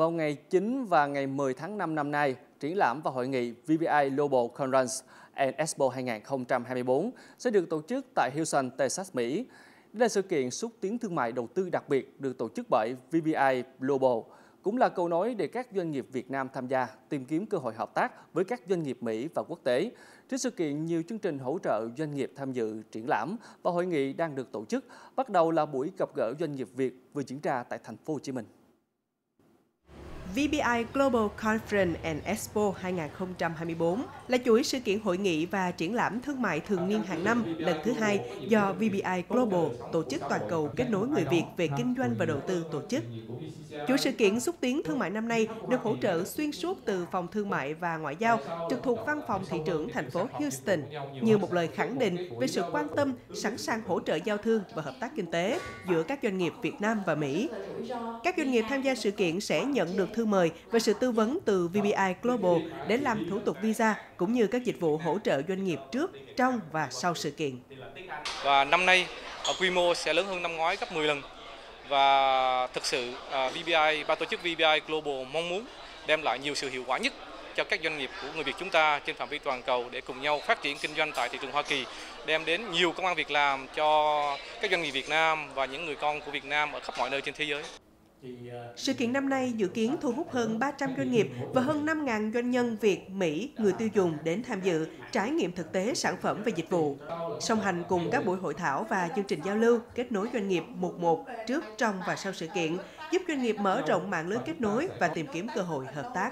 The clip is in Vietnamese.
Vào ngày 9 và ngày 10 tháng 5 năm nay, triển lãm và hội nghị VBI Global Conference and Expo 2024 sẽ được tổ chức tại Houston, Texas, Mỹ. Đây là sự kiện xúc tiến thương mại đầu tư đặc biệt được tổ chức bởi VBI Global, cũng là cầu nối để các doanh nghiệp Việt Nam tham gia tìm kiếm cơ hội hợp tác với các doanh nghiệp Mỹ và quốc tế. Trên sự kiện, nhiều chương trình hỗ trợ doanh nghiệp tham dự triển lãm và hội nghị đang được tổ chức. Bắt đầu là buổi gặp gỡ doanh nghiệp Việt vừa diễn ra tại thành phố Hồ Chí Minh. VBI Global Conference and Expo 2024 là chuỗi sự kiện hội nghị và triển lãm thương mại thường niên hàng năm lần thứ hai do VBI Global, tổ chức toàn cầu kết nối người Việt về kinh doanh và đầu tư tổ chức. Chuỗi sự kiện xúc tiến thương mại năm nay được hỗ trợ xuyên suốt từ Phòng Thương mại và Ngoại giao trực thuộc Văn phòng Thị trưởng thành phố Houston như một lời khẳng định về sự quan tâm, sẵn sàng hỗ trợ giao thương và hợp tác kinh tế giữa các doanh nghiệp Việt Nam và Mỹ. Các doanh nghiệp tham gia sự kiện sẽ nhận được thư mời và sự tư vấn từ VBI Global để làm thủ tục visa cũng như các dịch vụ hỗ trợ doanh nghiệp trước, trong và sau sự kiện. Và năm nay à, quy mô sẽ lớn hơn năm ngoái gấp 10 lần và thực sự à, VBI ban tổ chức VBI Global mong muốn đem lại nhiều sự hiệu quả nhất cho các doanh nghiệp của người Việt chúng ta trên phạm vi toàn cầu để cùng nhau phát triển kinh doanh tại thị trường Hoa Kỳ, đem đến nhiều công an việc làm cho các doanh nghiệp Việt Nam và những người con của Việt Nam ở khắp mọi nơi trên thế giới. Sự kiện năm nay dự kiến thu hút hơn 300 doanh nghiệp và hơn 5.000 doanh nhân Việt, Mỹ, người tiêu dùng đến tham dự, trải nghiệm thực tế sản phẩm và dịch vụ. Song hành cùng các buổi hội thảo và chương trình giao lưu, kết nối doanh nghiệp một một trước, trong và sau sự kiện, giúp doanh nghiệp mở rộng mạng lưới kết nối và tìm kiếm cơ hội hợp tác.